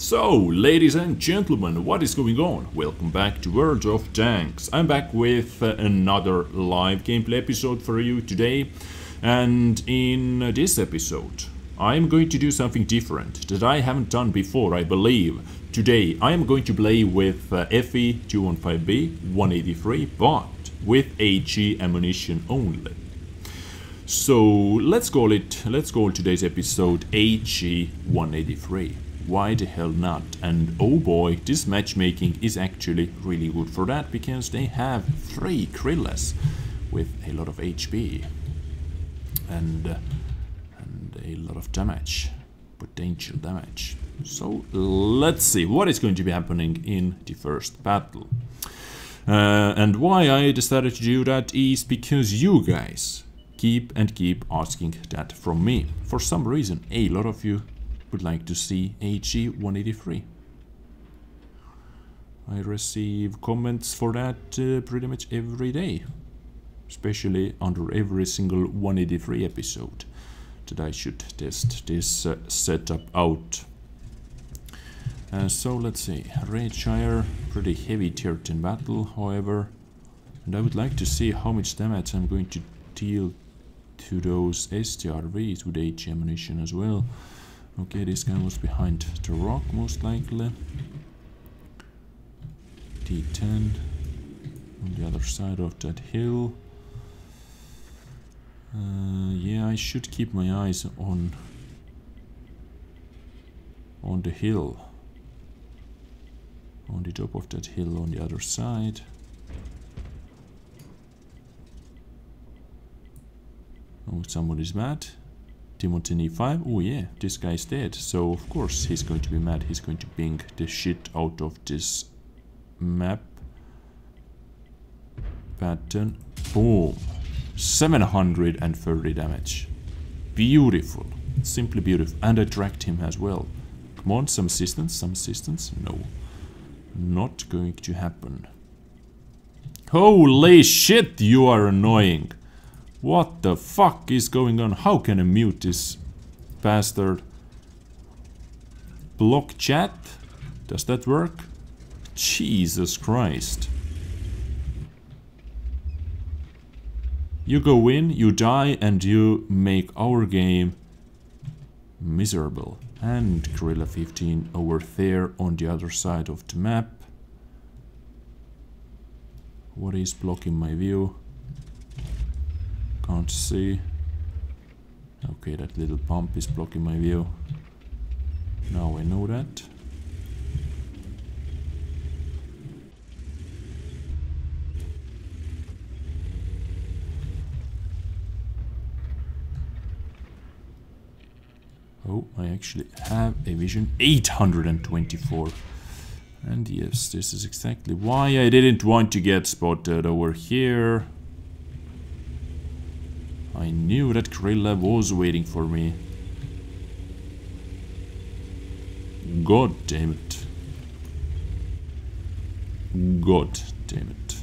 So, ladies and gentlemen, what is going on? Welcome back to World of Tanks. I'm back with another live gameplay episode for you today. And in this episode, I'm going to do something different that I haven't done before, I believe. Today, I am going to play with uh, FV215b 183, but with HE ammunition only. So let's call it, let's call today's episode HE 183 why the hell not? And oh boy, this matchmaking is actually really good for that because they have three Krillas with a lot of HP and, uh, and a lot of damage, potential damage. So let's see what is going to be happening in the first battle. Uh, and why I decided to do that is because you guys keep and keep asking that from me. For some reason, a lot of you would like to see HE 183. I receive comments for that uh, pretty much every day, especially under every single 183 episode that I should test this uh, setup out. Uh, so let's see, Redshire, pretty heavy tier 10 battle, however, and I would like to see how much damage I'm going to deal to those STRVs with H ammunition as well. Okay, this guy was behind the rock, most likely. D10 on the other side of that hill. Uh, yeah, I should keep my eyes on on the hill. On the top of that hill on the other side. Oh, somebody's mad. Timothy 5 Oh yeah, this guy's dead. So of course he's going to be mad. He's going to ping the shit out of this map. Pattern. Boom. 730 damage. Beautiful. Simply beautiful. And I tracked him as well. Come on, some assistance, some assistance. No. Not going to happen. Holy shit, you are annoying. What the fuck is going on? How can I mute this bastard? Block chat? Does that work? Jesus Christ. You go in, you die, and you make our game miserable. And Grille 15 over there on the other side of the map. What is blocking my view? Can't see. Okay, that little pump is blocking my view. Now I know that. Oh, I actually have a vision 824. And yes, this is exactly why I didn't want to get spotted over here. I knew that Krilla was waiting for me. God damn it. God damn it.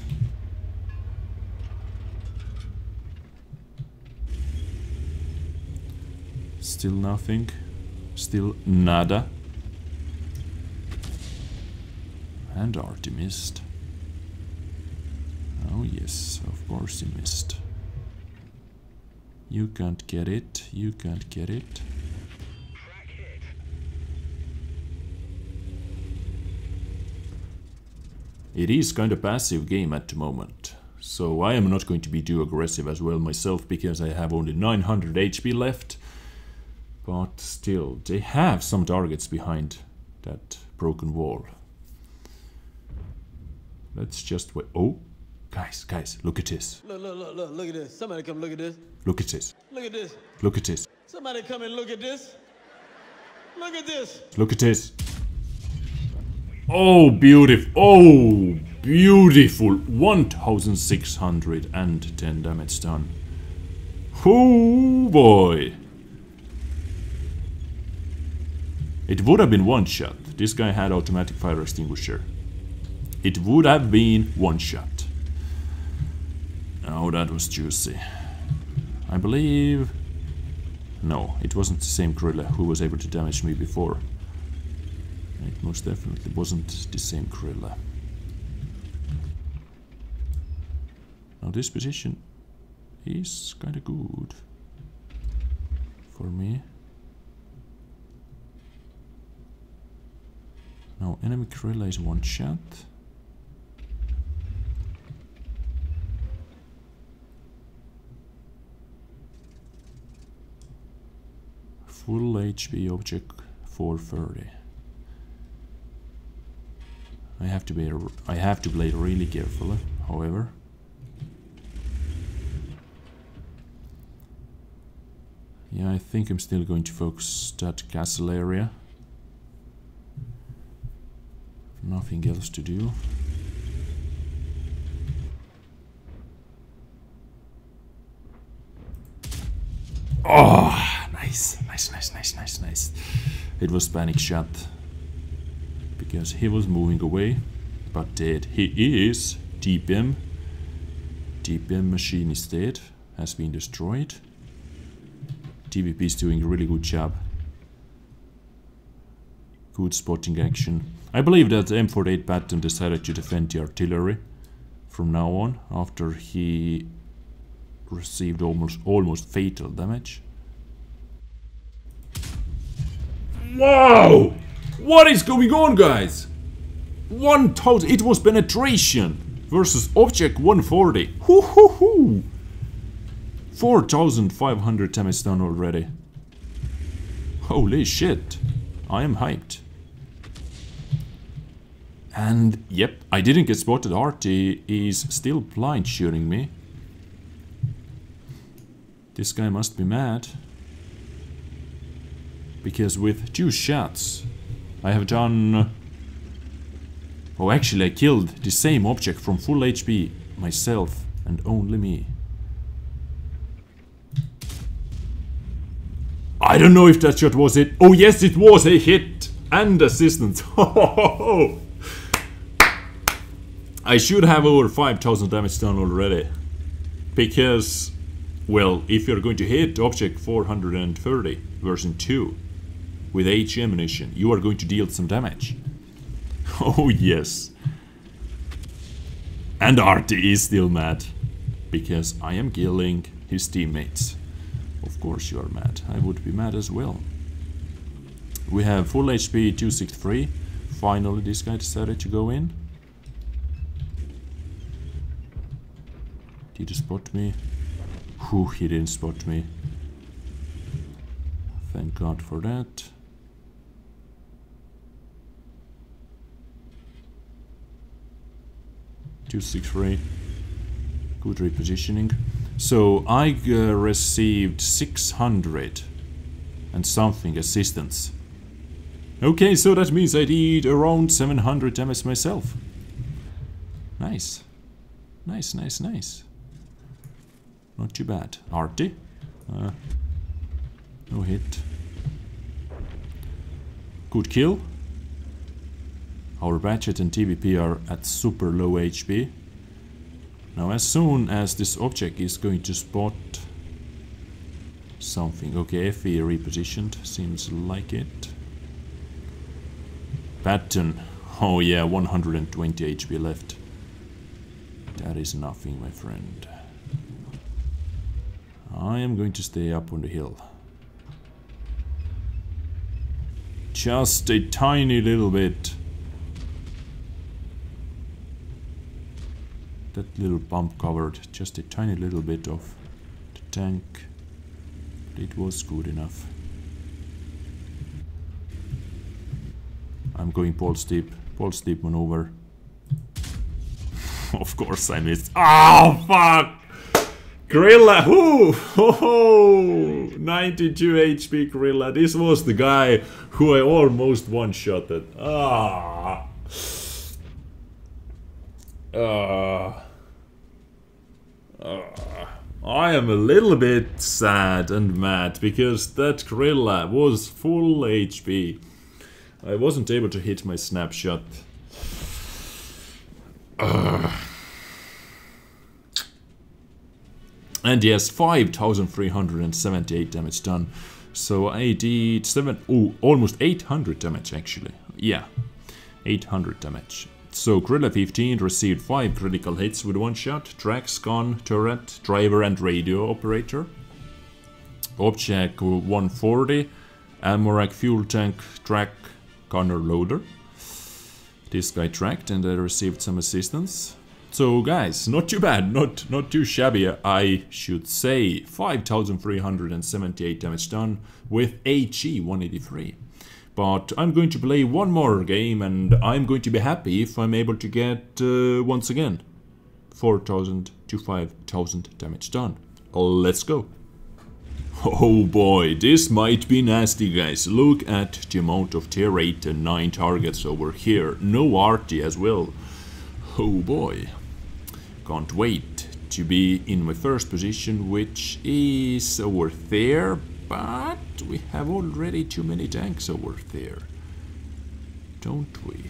Still nothing. Still nada. And Artie missed. Oh yes, of course he missed. You can't get it. You can't get it. It is kind of passive game at the moment. So I am not going to be too aggressive as well myself because I have only 900 HP left. But still, they have some targets behind that broken wall. Let's just wait. Oh, Guys, guys, look at this. Look, look, look, look, look at this. Somebody come look at this. Look at this. Look at this. Look at this. Somebody come and look at this. Look at this. Look at this. Oh, beautiful. Oh, beautiful. 1610 damage done. Oh, boy. It would have been one shot. This guy had automatic fire extinguisher. It would have been one shot. Oh, that was juicy. I believe... No, it wasn't the same gorilla who was able to damage me before. It most definitely wasn't the same gorilla. Now this position is kinda good for me. Now enemy gorilla is one shot. Full HP object 430. I have to be I have to play really carefully, however. Yeah, I think I'm still going to focus that castle area. Nothing else to do. Oh, nice, nice, nice, nice, nice. It was panic shot because he was moving away, but dead. He is. TPM. TPM machine is dead, has been destroyed. TVP is doing a really good job. Good spotting action. I believe that M48 Patton decided to defend the artillery from now on, after he received almost almost fatal damage. Wow! What is going on, guys? 1000. It was penetration versus object 140. Hoo hoo hoo! 4500 damage done already. Holy shit. I am hyped. And yep, I didn't get spotted. RT is still blind shooting me. This guy must be mad. Because with two shots, I have done... Oh, actually I killed the same object from full HP, myself and only me. I don't know if that shot was it. Oh yes, it was a hit and assistance. I should have over 5000 damage done already. Because, well, if you're going to hit object 430 version 2 with H ammunition, you are going to deal some damage. Oh yes. And Artie is still mad. Because I am killing his teammates. Of course you are mad. I would be mad as well. We have full HP 263. Finally this guy decided to go in. Did he spot me? Whew, he didn't spot me. Thank God for that. Two six three. Good repositioning. So I uh, received 600 and something assistance. Okay, so that means I did around 700 damage myself. Nice. Nice, nice, nice. Not too bad. Artie? Uh, no hit. Good kill. Our Ratchet and TVP are at super low HP. Now as soon as this object is going to spot something, okay, FE repositioned, seems like it. Patton, oh yeah, 120 HP left. That is nothing, my friend. I am going to stay up on the hill. Just a tiny little bit. That little bump covered just a tiny little bit of the tank. But it was good enough. I'm going pole steep, pole steep maneuver. of course I missed. Oh fuck! Gorilla! Whoo! Oh, 92 HP Gorilla. This was the guy who I almost one-shotted. Ah. Uh, uh, I am a little bit sad and mad because that gorilla was full HP. I wasn't able to hit my snapshot. Uh. And yes, 5378 damage done. So I did seven, oh, almost 800 damage actually. yeah, 800 damage. So Grille 15 received 5 critical hits with one shot, tracks, gun, turret, driver and radio operator. Object 140, ammo rack fuel tank, track, gunner loader. This guy tracked and I received some assistance. So guys, not too bad, not not too shabby, I should say. 5378 damage done with HE 183. But I'm going to play one more game and I'm going to be happy if I'm able to get, uh, once again, 4000 to 5000 damage done. Let's go. Oh boy, this might be nasty guys. Look at the amount of tier 8 and 9 targets over here. No arty as well. Oh boy. Can't wait to be in my first position, which is over there, but we have already too many tanks over there. Don't we?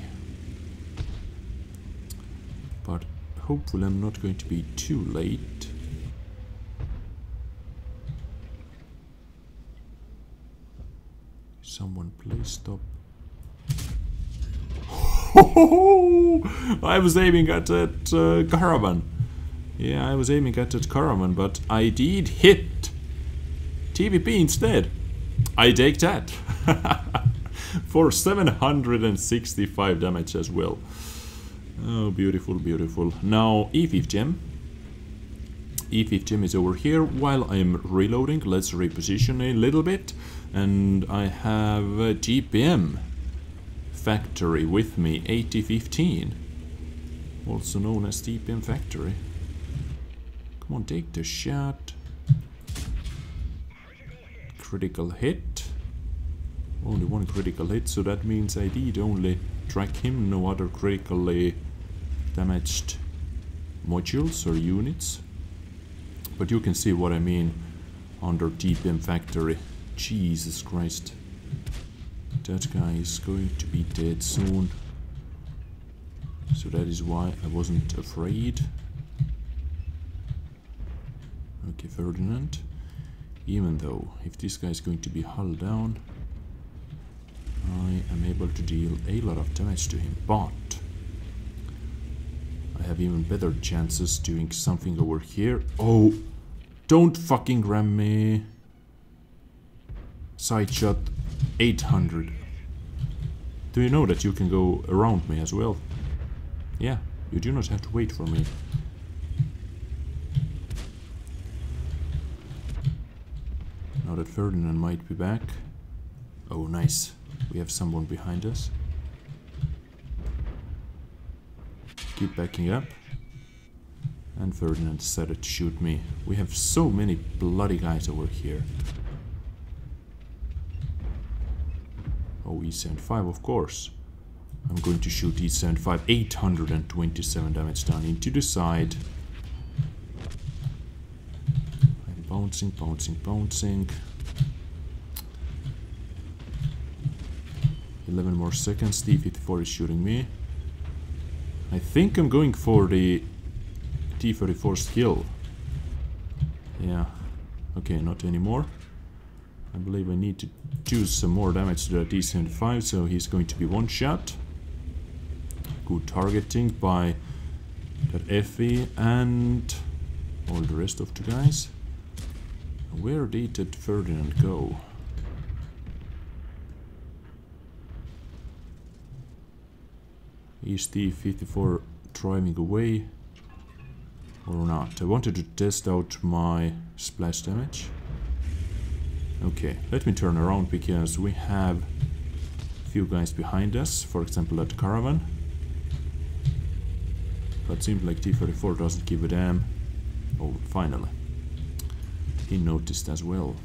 But hopefully I'm not going to be too late. Someone please stop. I was aiming at that uh, caravan. Yeah, I was aiming at that caravan, but I did hit TVP instead. I take that. For 765 damage as well. Oh, beautiful, beautiful. Now, E50M. E50M is over here while I'm reloading. Let's reposition a little bit. And I have a DPM Factory with me, 8015. Also known as DPM Factory. Come on, take the shot. Critical hit. Only one critical hit, so that means I did only track him, no other critically uh, damaged modules or units. But you can see what I mean under DPM Factory. Jesus Christ. That guy is going to be dead soon. So that is why I wasn't afraid. Okay, Ferdinand. Even though, if this guy is going to be hulled down, I am able to deal a lot of damage to him, but I have even better chances doing something over here. Oh, don't fucking ram me. Side shot 800. Do you know that you can go around me as well? Yeah, you do not have to wait for me. That Ferdinand might be back. Oh, nice. We have someone behind us. Keep backing up. And Ferdinand decided to shoot me. We have so many bloody guys over here. Oh, E75, of course. I'm going to shoot E75. 827 damage down into the side. I'm bouncing, bouncing, bouncing. 11 more seconds. T-54 is shooting me. I think I'm going for the T-34 skill. Yeah. Okay, not anymore. I believe I need to do some more damage to the T-75, so he's going to be one shot. Good targeting by that Effie and all the rest of the guys. Where did Ferdinand go? Is T-54 driving away or not? I wanted to test out my splash damage. Okay, let me turn around because we have a few guys behind us, for example that caravan. But seems like T-34 doesn't give a damn. Oh, finally. He noticed as well.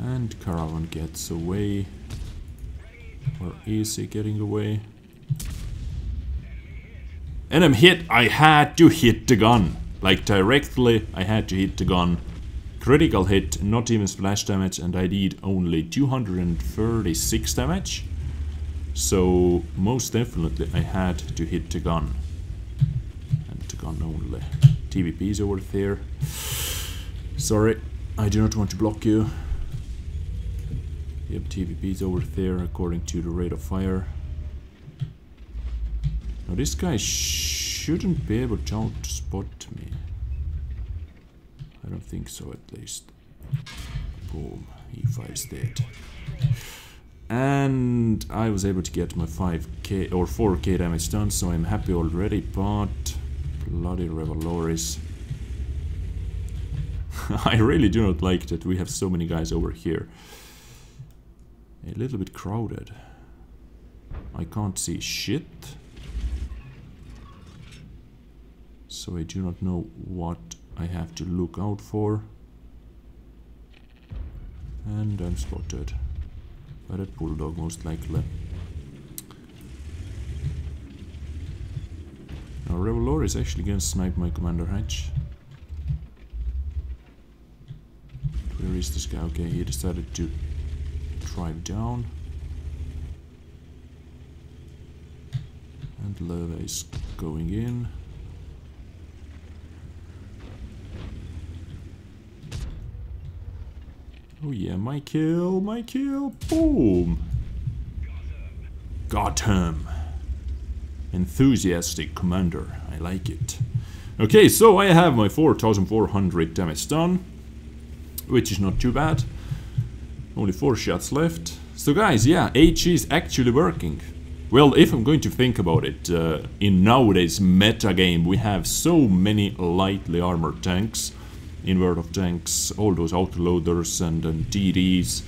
And caravan gets away. Or is he getting away? And I'm hit! I had to hit the gun! Like directly, I had to hit the gun. Critical hit, not even splash damage, and I did only 236 damage. So, most definitely I had to hit the gun. And the gun only. TVP is over there. Sorry, I do not want to block you. Yep, TVP's over there according to the rate of fire. Now this guy shouldn't be able to spot me. I don't think so at least. Boom, E5's dead. And I was able to get my 5k or 4k damage done, so I'm happy already, but bloody Revaloris. I really do not like that we have so many guys over here. A little bit crowded. I can't see shit. So I do not know what I have to look out for. And I'm spotted. By that bulldog most likely. Now Revolor is actually gonna snipe my commander hatch. Where is this guy? Okay, he decided to drive down. And Leva is going in. Oh yeah, my kill, my kill, boom! Got him! Enthusiastic commander, I like it. Okay, so I have my 4400 damage done, which is not too bad. Only 4 shots left. So guys, yeah, HE is actually working. Well, if I'm going to think about it, uh, in nowadays meta game we have so many lightly armored tanks in World of Tanks, all those autoloaders and, and DDs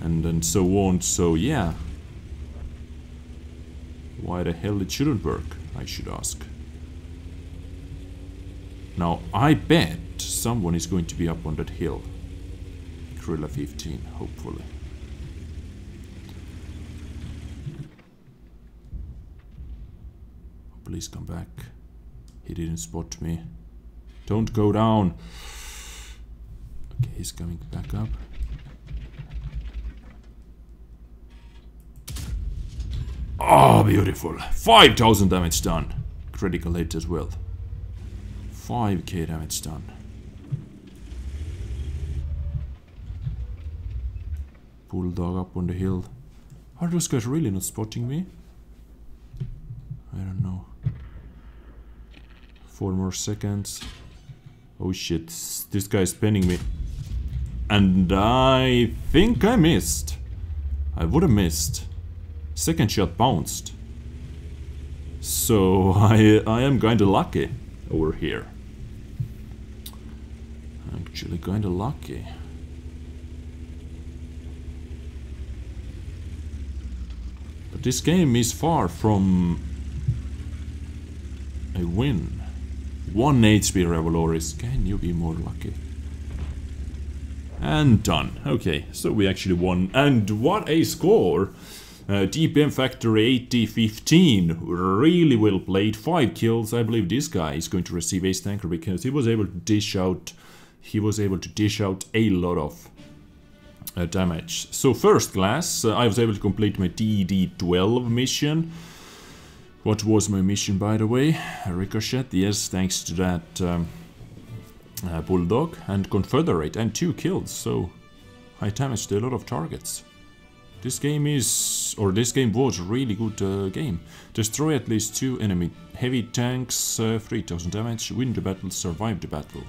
and, and so on, so yeah. Why the hell it shouldn't work, I should ask. Now, I bet someone is going to be up on that hill. Grille 15, hopefully. Please come back. He didn't spot me. Don't go down. Okay, he's coming back up. Oh, beautiful. 5,000 damage done. Critical hit as well. 5k damage done. Bulldog up on the hill. Are those guys really not spotting me? I don't know. Four more seconds. Oh shit, this guy is pinning me. And I think I missed. I would have missed. Second shot bounced. So I, I am kinda lucky over here. Actually kinda lucky. But this game is far from a win. One HP Revoloris, can you be more lucky? And done. Okay, so we actually won. And what a score! Uh, DPM Factory 80-15, really well played, 5 kills. I believe this guy is going to receive Ace Tanker because he was able to dish out, he was able to dish out a lot of uh, damage. So first class, uh, I was able to complete my DD12 mission. What was my mission by the way? Ricochet, yes, thanks to that um, uh, Bulldog and Confederate and two kills, so I damaged a lot of targets. This game is, or this game was really good uh, game. Destroy at least two enemy heavy tanks, uh, 3000 damage, win the battle, survive the battle.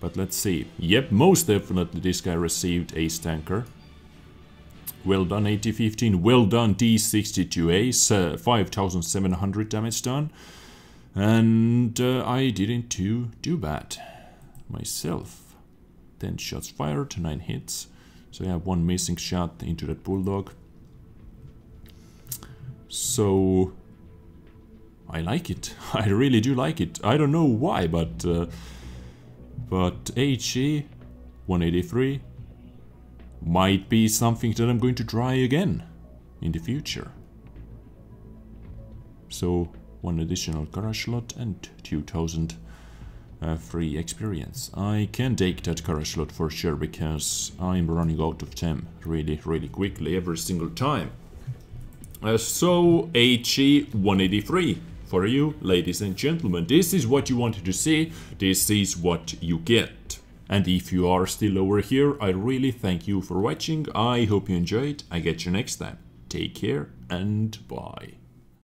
But let's see. Yep, most definitely this guy received Ace Tanker. Well done 8015, well done D62 Ace, uh, 5700 damage done. And uh, I didn't do, do bad myself. 10 shots fired, 9 hits. So I have one missing shot into that bulldog. So I like it. I really do like it. I don't know why, but uh, but HE 183 might be something that I'm going to try again in the future. So one additional garage slot and 2000 free experience. I can take that garage slot for sure because I'm running out of time really really quickly every single time. Uh, so HE 183 for you ladies and gentlemen. This is what you wanted to see, this is what you get. And if you are still over here, I really thank you for watching. I hope you enjoyed. I get you next time. Take care and bye.